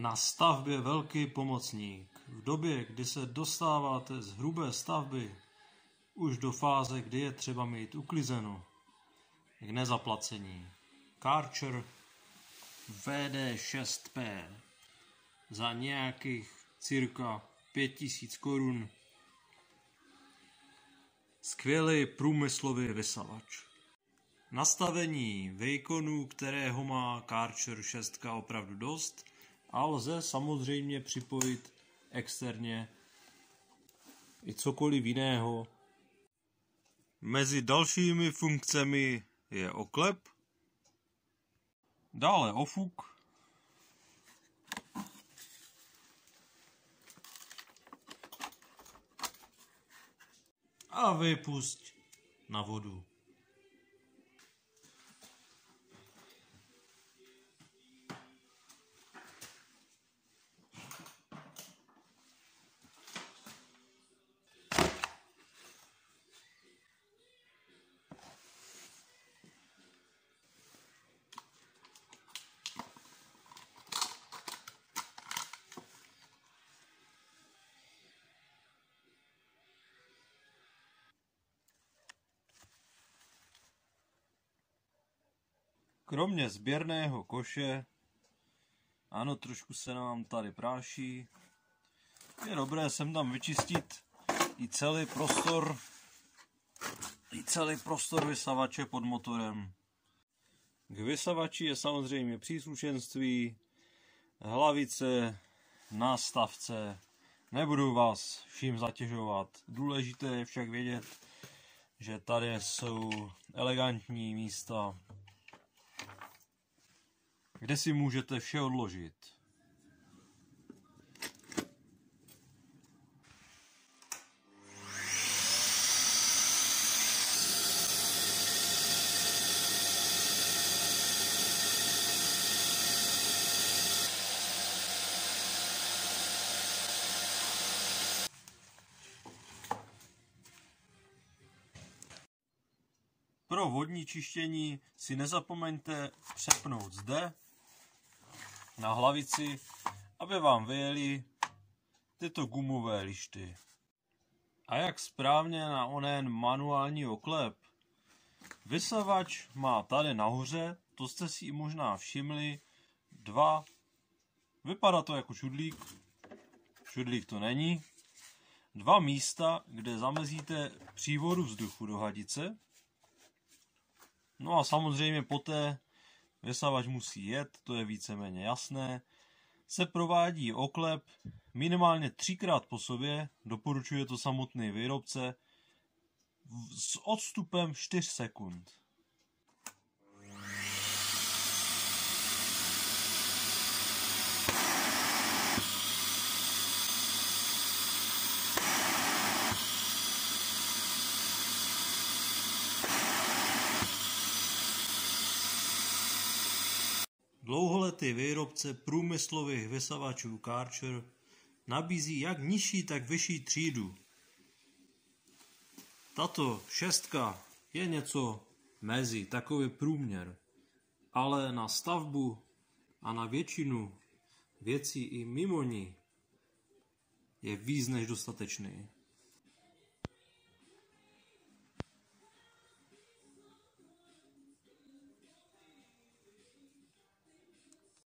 Na stavbě velký pomocník. V době, kdy se dostáváte z hrubé stavby už do fáze, kdy je třeba mít uklizeno k nezaplacení. Karcher VD6P za nějakých cirka 5000 korun. Skvělý průmyslový vysavač. Nastavení výkonu, kterého má Karcher 6 opravdu dost, a lze samozřejmě připojit externě i cokoliv jiného. Mezi dalšími funkcemi je oklep, dále ofuk, a vypust na vodu. Kromě sběrného koše, ano, trošku se nám tady práší, je dobré sem tam vyčistit i celý prostor, i celý prostor vysavače pod motorem. K vysavači je samozřejmě příslušenství, hlavice, nástavce, nebudu vás vším zatěžovat. Důležité je však vědět, že tady jsou elegantní místa kde si můžete vše odložit. Pro vodní čištění si nezapomeňte přepnout zde na hlavici, aby vám vyjeli tyto gumové lišty. A jak správně na onen manuální oklep? Vysavač má tady nahoře, to jste si i možná všimli, dva, vypadá to jako šudlík, šudlík to není, dva místa, kde zamezíte přívodu vzduchu do hadice. No a samozřejmě poté vysavač musí jet, to je víceméně jasné, se provádí oklep minimálně třikrát po sobě, doporučuje to samotný výrobce, s odstupem 4 sekund. Dlouholetý výrobce průmyslových vysavačů Karcher nabízí jak nižší, tak vyšší třídu. Tato šestka je něco mezi, takový průměr, ale na stavbu a na většinu věcí i mimo ní je víc než dostatečný.